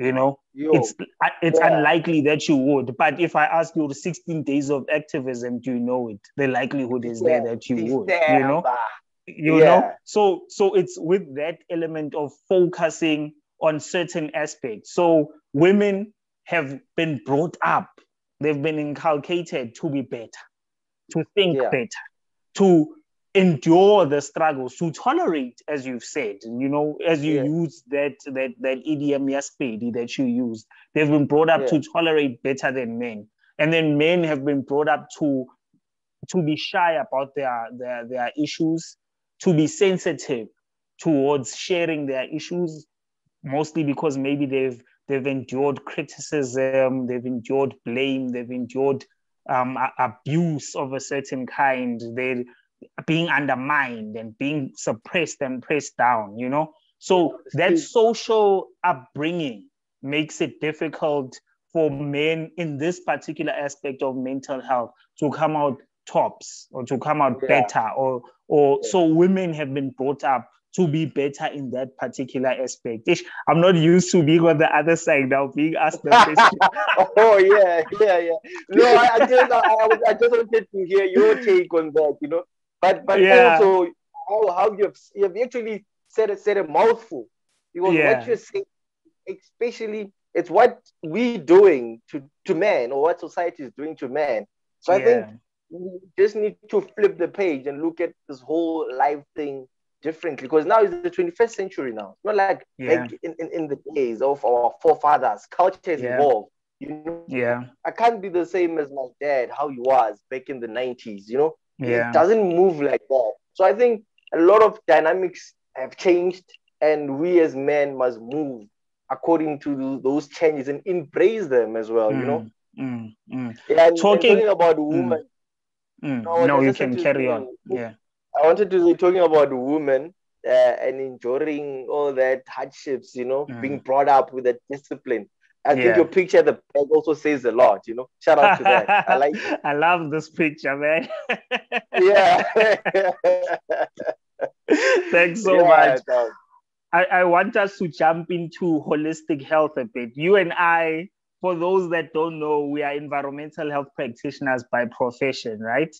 You know Yo, it's it's yeah. unlikely that you would but if i ask you the 16 days of activism do you know it the likelihood is yeah. there that you would you know you yeah. know so so it's with that element of focusing on certain aspects so women have been brought up they've been inculcated to be better to think better to endure the struggles to tolerate as you've said you know as you yeah. use that that that idiom yesterday that you used they've been brought up yeah. to tolerate better than men and then men have been brought up to to be shy about their their their issues to be sensitive towards sharing their issues mostly because maybe they've they've endured criticism, they've endured blame, they've endured um, abuse of a certain kind. They're being undermined and being suppressed and pressed down, you know? So that social upbringing makes it difficult for men in this particular aspect of mental health to come out tops or to come out yeah. better or or yeah. so women have been brought up to be better in that particular aspect. I'm not used to being on the other side now, being asked the question. (laughs) oh yeah, yeah, yeah. No, I, I just I, I, just wanted to hear your take on that, you know. But but yeah. also how, how you've you've actually said a said a mouthful. Because yeah. what you're saying, especially it's what we doing to, to man or what society is doing to man. So I yeah. think we just need to flip the page and look at this whole life thing differently because now is the 21st century now. It's not like, yeah. like in, in, in, the days of our forefathers. Culture has yeah. evolved. You know? Yeah. I can't be the same as my dad, how he was back in the 90s, you know? Yeah. It doesn't move like that. So I think a lot of dynamics have changed and we as men must move according to those changes and embrace them as well, mm, you know? Mm, mm. And, talking, and talking about mm, women. Mm. No, no you can carry on. Yeah. I wanted to be talking about women uh, and enduring all that hardships, you know, mm. being brought up with that discipline. I yeah. think your picture at the back also says a lot, you know. Shout out to that. I like it. (laughs) I love this picture, man. (laughs) yeah. (laughs) Thanks so yeah, much. I, I want us to jump into holistic health a bit. You and I, for those that don't know, we are environmental health practitioners by profession, right?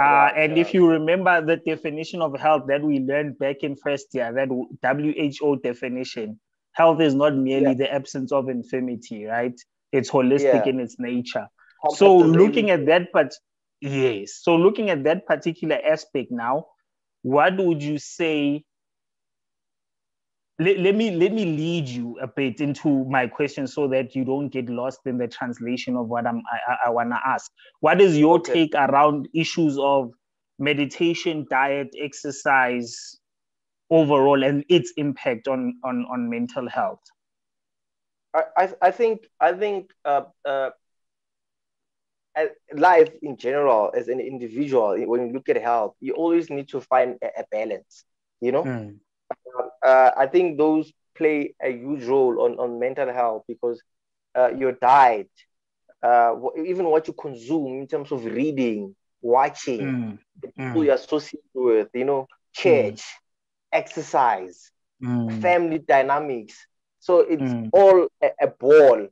Uh, and if you remember the definition of health that we learned back in first year, that WHO definition, health is not merely yeah. the absence of infirmity, right? It's holistic yeah. in its nature. So looking at that, but yes, so looking at that particular aspect now, what would you say let, let me let me lead you a bit into my question so that you don't get lost in the translation of what I'm I, I want to ask. What is your okay. take around issues of meditation, diet, exercise overall, and its impact on on on mental health? I I think I think uh, uh, life in general as an individual when you look at health, you always need to find a, a balance. You know. Mm uh, I think those play a huge role on, on mental health because uh, your diet, uh, even what you consume in terms of reading, watching, mm. the people mm. you associate with, you know, church, mm. Exercise, mm. family dynamics. So it's mm. all a, a ball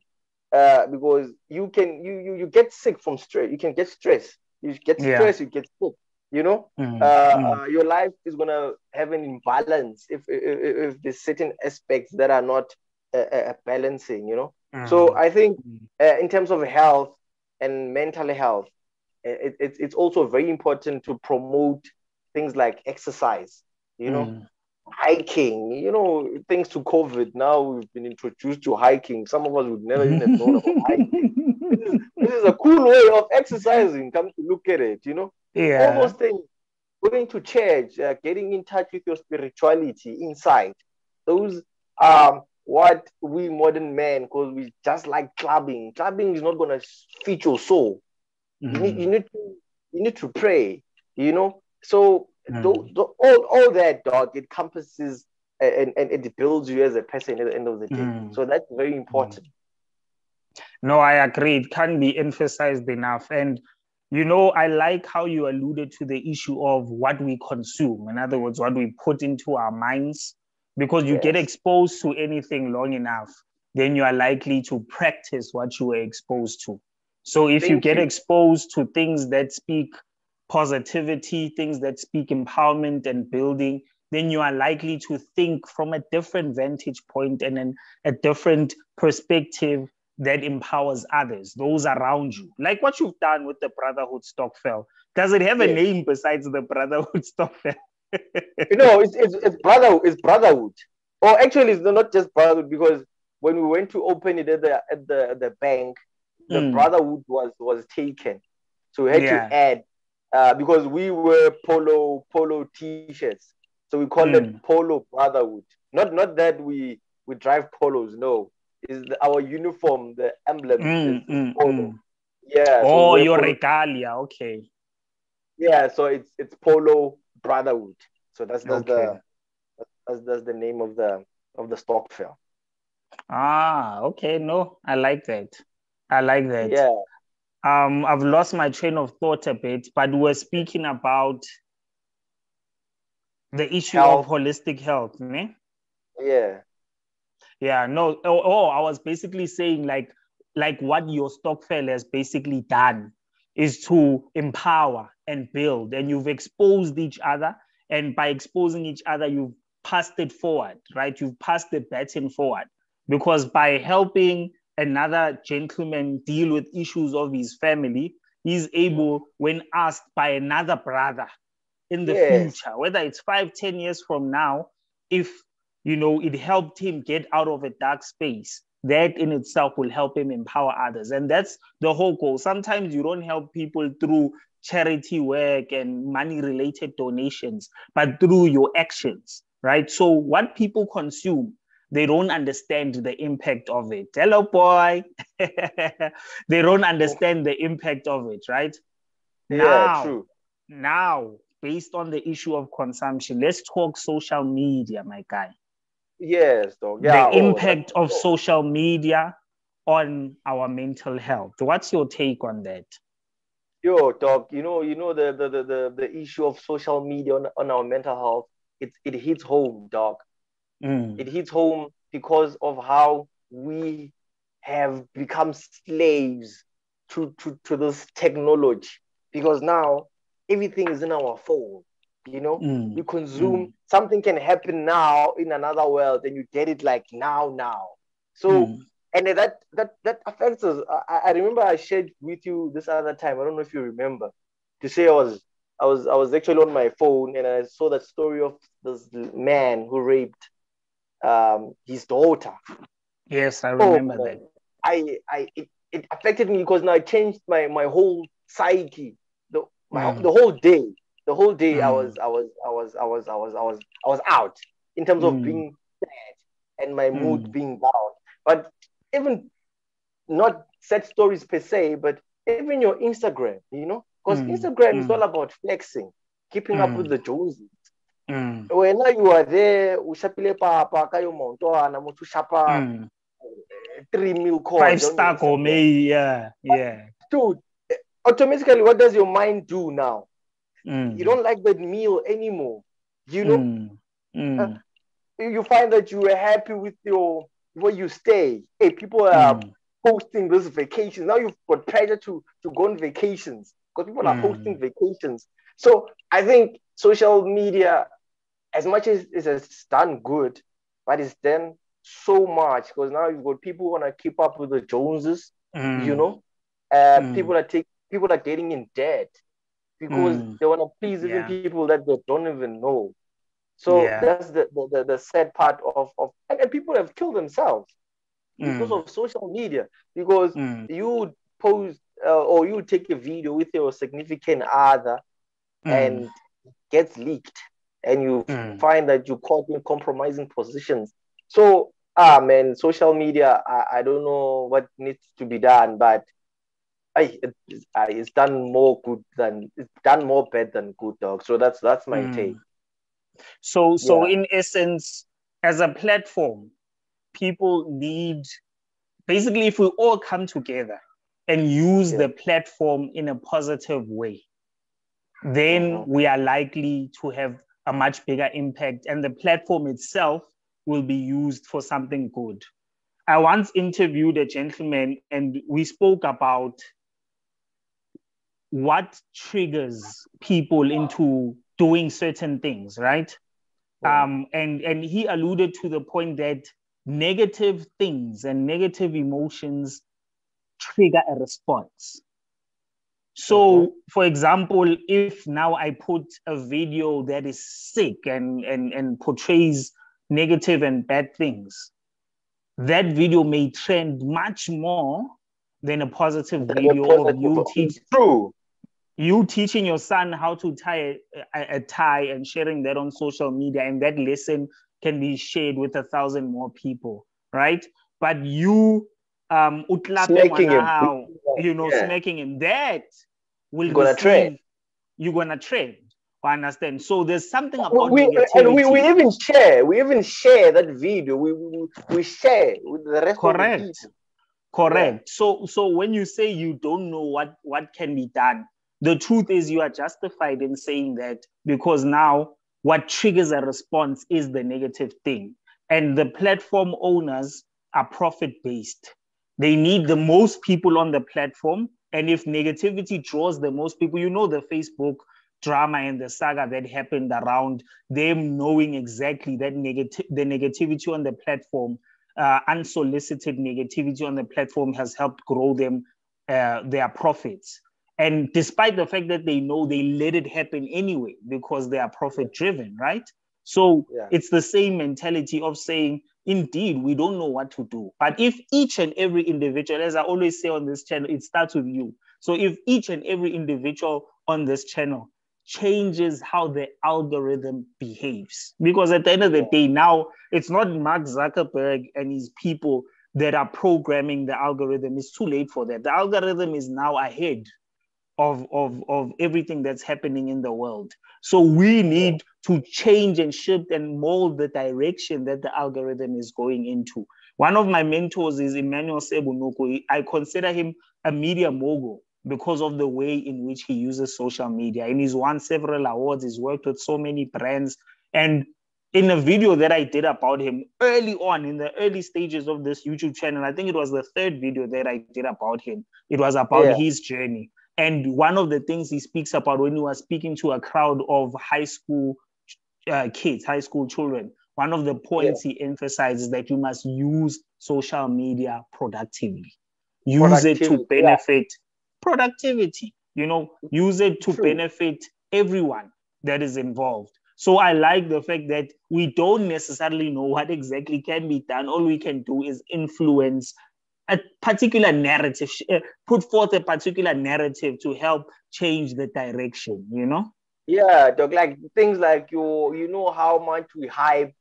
uh, because you can you, you you get sick from stress. You can get stress. You get stress. Yeah. You get sick you know mm-hmm. uh, mm. uh, your life is going to have an imbalance if, if, if there's certain aspects that are not uh, uh, balancing you know so i think mm. uh, in terms of health and mental health it, it, it's also very important to promote things like exercise you know mm. Hiking you know thanks to covid now we've been introduced to hiking some of us would never even have known about hiking this is, this is a cool way of exercising come to look at it you know yeah. All those things, going to church, uh, getting in touch with your spirituality inside, those are what we modern men, because we just like clubbing. Clubbing is not going to fit your soul. Mm-hmm. You, need, you, need to, you need to pray, you know? So mm-hmm. the, the, all, all that, dog, it encompasses and, and it builds you as a person at the end of the day. Mm-hmm. So that's very important. No, I agree. It can be emphasized enough. And you know, I like how you alluded to the issue of what we consume. In other words, what we put into our minds, because you yes. get exposed to anything long enough, then you are likely to practice what you were exposed to. So if Thank you get you. exposed to things that speak positivity, things that speak empowerment and building, then you are likely to think from a different vantage point and an, a different perspective that empowers others, those around you. Like what you've done with the Brotherhood Stokvel. Does it have a name besides the Brotherhood Stokvel? (laughs) you know, it's, it's, it's, brother, it's Brotherhood. Or actually, it's not just Brotherhood because when we went to open it at the, at the, the bank, the mm. Brotherhood was, was taken. So we had yeah. to add, uh, because we were polo polo t-shirts. So we call mm. it Polo Brotherhood. Not, not that we, we drive polos, no is our uniform, the emblem. Mm, mm, mm. Yeah. Oh, so your polo. regalia. Okay. Yeah. So it's it's Polo Brotherhood. So that's that's okay. the that's, that's the name of the of the stokvel. Ah, okay. No, I like that. I like that. Yeah. Um, I've lost my train of thought a bit, but we're speaking about the issue health. of holistic health, ne? Yeah. Yeah, no. Oh, oh, I was basically saying like like what your stokvel has basically done is to empower and build, and you've exposed each other, and by exposing each other, you've passed it forward, right? You've passed the baton forward because by helping another gentleman deal with issues of his family, he's able, when asked by another brother in the yes. future, whether it's five, ten years from now, if you know it helped him get out of a dark space, that in itself will help him empower others. And that's the whole goal. Sometimes you don't help people through charity work and money related donations, but through your actions, right? So, what people consume they don't understand the impact of it. Hello, boy. (laughs) they don't understand the impact of it, right? Yeah, now, true. Now, based on the issue of consumption, let's talk social media, my guy. Yes, dog. Yeah, the oh, impact of oh. social media on our mental health. What's your take on that? Yo, dog, you know, you know the the the, the, the issue of social media on, on our mental health, it, it hits home, dog. Mm. It hits home because of how we have become slaves to, to, to this technology. Because now everything is in our phone. You know, mm. you consume mm. something can happen now in another world, and you get it like now, now. So mm. and that that that affects us. I, I remember I shared with you this other time. I don't know if you remember. To say I was I was I was actually on my phone and I saw the story of this man who raped um, his daughter. Yes, I remember oh, that. I, I, it, it affected me because now it changed my my whole psyche. The my, mm. the whole day, the whole day, mm. I was I was I was I was I was I was I was out in terms of mm. being sad and my mood mm. being down. But even not sad stories per se, but even your Instagram, you know, because mm. Instagram is all about flexing, keeping up with the Joneses. Mm. wena you are there o shapile papa ka yo maotwana motho shapa mm. three meal course five star gourmet yeah yeah dude automatically what does your mind do now mm. you don't like that meal anymore you know mm. Mm. Uh, you find that you are happy with your where you stay hey people are mm. posting those vacations now you've got pressure to to go on vacations because people are hosting vacations so i think social media as much as it's done good, but it's done so much because now you've got people who want to keep up with the Joneses, mm. you know. Uh, mm. People are taking people are getting in debt because mm. they want to please yeah. even people that they don't even know. So yeah. that's the, the, the, sad part of, of and, and people have killed themselves because mm. of social media. Because mm. you post uh, or you take a video with your significant other mm. and gets leaked and you mm. find that you caught in compromising positions. So, ah, man, social media, I, I don't know what needs to be done, but I, it, it's done more good than it's done more bad than good, dog. So that's that's my mm. take. So, so yeah. in essence, as a platform, people need basically if we all come together and use yeah. the platform in a positive way, then mm-hmm. we are likely to have a much bigger impact and the platform itself will be used for something good. I once interviewed a gentleman and we spoke about what triggers people into doing certain things, right? Um, and, and he alluded to the point that negative things and negative emotions trigger a response. So, for example, if now I put a video that is sick and, and, and portrays negative and bad things, that video may trend much more than a positive video positive. of you teach, True. you teaching your son how to tie a, a, tie and sharing that on social media, and that lesson can be shared with a thousand more people, right? but you um him. you know Yeah. smacking him that will You're gonna trend. you're gonna trend I understand so there's something about we, and we, we even share, we even share that video. We, we, we share with the rest Correct. of the. Correct. So so when you say you don't know what what can be done, the truth is you are justified in saying that because now what triggers a response is the negative thing. And the platform owners are profit based. They need the most people on the platform. And if negativity draws the most people, you know the Facebook drama and the saga that happened around them knowing exactly that negative the negativity on the platform uh, unsolicited negativity on the platform has helped grow them uh, their profits. And despite the fact that they know they let it happen anyway because they are profit driven, right? So Yeah. it's the same mentality of saying, indeed, we don't know what to do. But if each and every individual, as I always say on this channel, it starts with you. So if each and every individual on this channel changes how the algorithm behaves, because at the end of the day, now it's not Mark Zuckerberg and his people that are programming the algorithm. It's too late for that. The algorithm is now ahead of, of, of everything that's happening in the world. So we need to change and shift and mold the direction that the algorithm is going into. One of my mentors is Emmanuel Sebunoko. I consider him a media mogul because of the way in which he uses social media. And he's won several awards. He's worked with so many brands. And in a video that I did about him early on in the early stages of this YouTube channel, I think it was the third video that I did about him. It was about Yeah. his journey. And one of the things he speaks about when he was speaking to a crowd of high school uh, kids, high school children, one of the points he emphasizes that you must use social media productively. Use it to Productivity, yeah. benefit productivity, you know, use it to True. benefit everyone that is involved. So I like the fact that we don't necessarily know what exactly can be done. All we can do is influence a particular narrative, uh, put forth a particular narrative to help change the direction, you know? Yeah, dog. Like things like you, you know how much we hype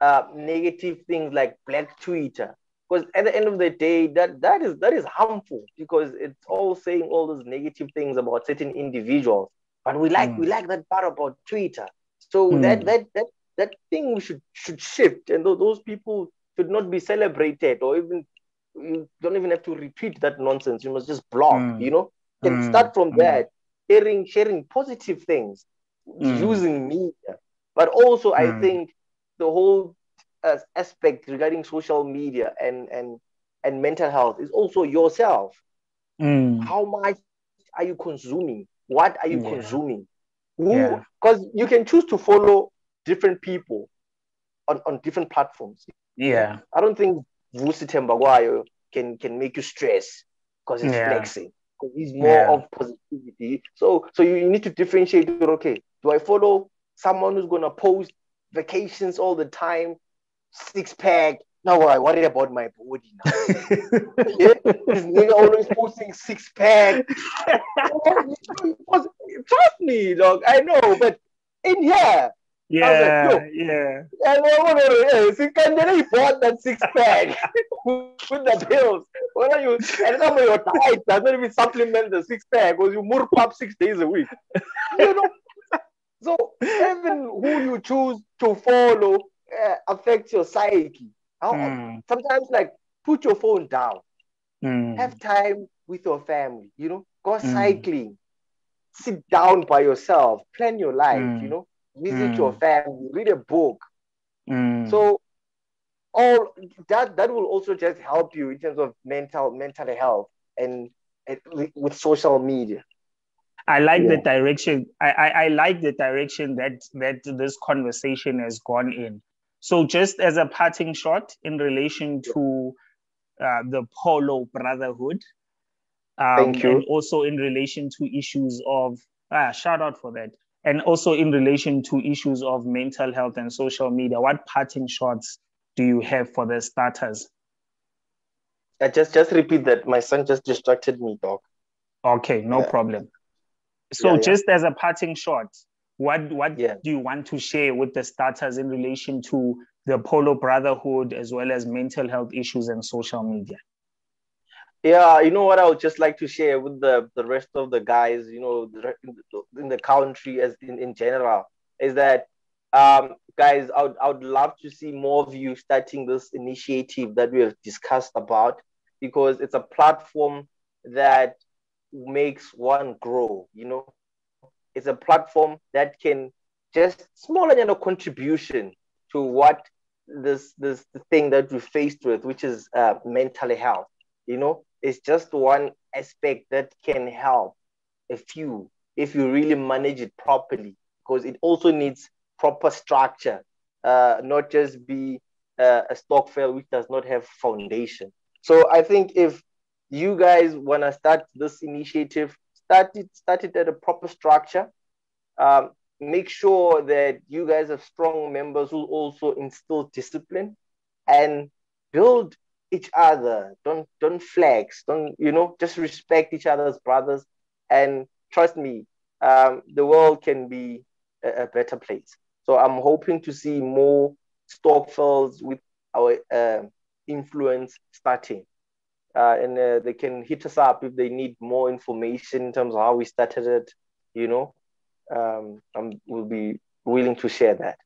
uh, negative things like Black Twitter. Because at the end of the day, that that is that is harmful because it's all saying all those negative things about certain individuals. But we like we like that part about Twitter. So Mm. that that that that thing we should should shift, and tho- those people should not be celebrated or even you don't even have to retweet that nonsense. You must just block. Mm. You know, and Mm. start from Mm. that sharing sharing positive things Mm. using media but also i Mm. think the whole uh, aspect regarding social media and and and mental health is also yourself Mm. how much are you consuming what are you Yeah. consuming Yeah. because you can choose to follow different people on, on different platforms Yeah. i don't think Vusi Thembekwayo can can make you stress because it's Yeah. flexing because he's more Yeah. of positivity so so you, you need to differentiate okay do i follow someone who's going to post vacations all the time six pack no i worry about my body now (laughs) yeah? this nigga always posting six pack (laughs) trust me dog i know but in here Yeah. yo. Yeah. and I want to see can they bought that six pack (laughs) with the pills. What are you and some of your diet doesn't even supplement the six pack because you murk up six days a week. You know. (laughs) So even who you choose to follow uh, affects your psyche. How, Mm. Sometimes like put your phone down, Mm. have time with your family. You know, go Mm. cycling, sit down by yourself, plan your life. Mm. You know, visit Mm. your family, read a book. Mm. So all that that will also just help you in terms of mental mental health and, and with, social media. I like the direction. I, I, I like the direction that that this conversation has gone in. So, just as a parting shot in relation to uh, the Polo Brotherhood, um, Thank you. and also in relation to issues of ah, shout out for that, and also in relation to issues of mental health and social media. What parting shots do you have for the starters? I just just repeat that. My son just distracted me, dog. Okay, no Yeah. problem. So Yeah, yeah. just as a parting shot, what what Yeah. do you want to share with the starters in relation to the Polo Brotherhood, as well as mental health issues and social media. Yeah, you know what I would just like to share with the, the rest of the guys, you know, in the country as in, in general, is that um, guys, I would, I would love to see more of you starting this initiative that we have discussed about because it's a platform that makes one grow, you know. It's a platform that can just small and you know, contribution to what this this thing that we're faced with, which is uh, mental health. You know, it's just one aspect that can help a few if you really manage it properly, because it also needs proper structure, uh, not just be uh, a stokvel which does not have foundation. So I think if you guys want to start this initiative, start it, start it at a proper structure. Um, make sure that you guys have strong members who also instill discipline and build each other. Don't don't flex. Don't you know? Just respect each other's brothers, and trust me, um, the world can be a, a, better place. So I'm hoping to see more stokvels with our uh, influence starting. Uh, and uh, they can hit us up if they need more information in terms of how we started it, you know, um, I will be willing to share that.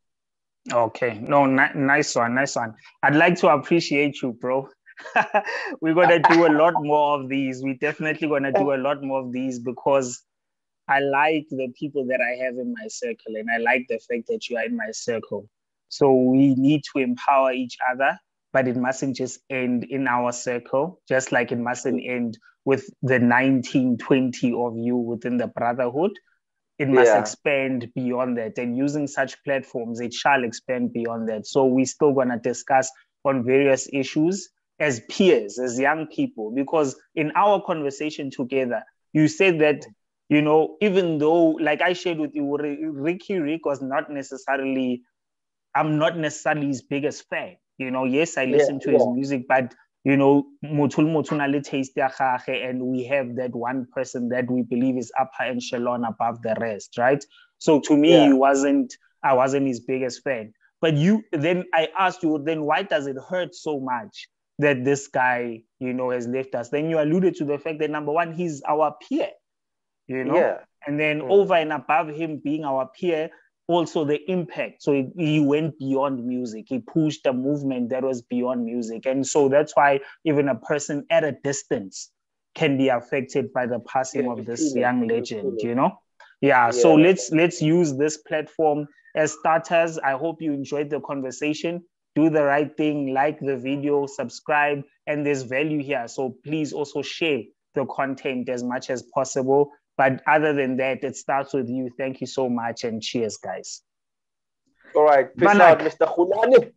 Okay, no, ni- nice one, nice one. I'd like to appreciate you, bro. (laughs) We're gonna do a lot more of these. We're definitely gonna do a lot more of these because I like the people that I have in my circle, and I like the fact that you are in my circle. So we need to empower each other, but it mustn't just end in our circle, just like it mustn't end with the 19, 20 of you within the brotherhood it must yeah. expand beyond that. And using such platforms, it shall expand beyond that. So we're still going to discuss on various issues as peers, as young people, because in our conversation together, you said that, you know, even though, like I shared with you, Riky Rick was not necessarily, I'm not necessarily his biggest fan. You know, yes, I listen yeah, to yeah. his music, but you know, motho le taste and we have that one person that we believe is upper and echelon above the rest, right? So to me, yeah. he wasn't, I wasn't his biggest fan. But you, then I asked you, then why does it hurt so much that this guy, you know, has left us? Then you alluded to the fact that number one, he's our peer, you know? Yeah. And then mm. over and above him being our peer, also the impact. So he went beyond music. He pushed a movement that was beyond music. And so that's why even a person at a distance can be affected by the passing yeah, of this young legend, you know? Yeah, yeah, so let's let's use this platform as starters. I hope you enjoyed the conversation. Do the right thing, like the video, subscribe, and there's value here. So please also share the content as much as possible. But other than that, it starts with you. Thank you so much and cheers, guys. All right. Peace Banak. out, Mr. Kgolane.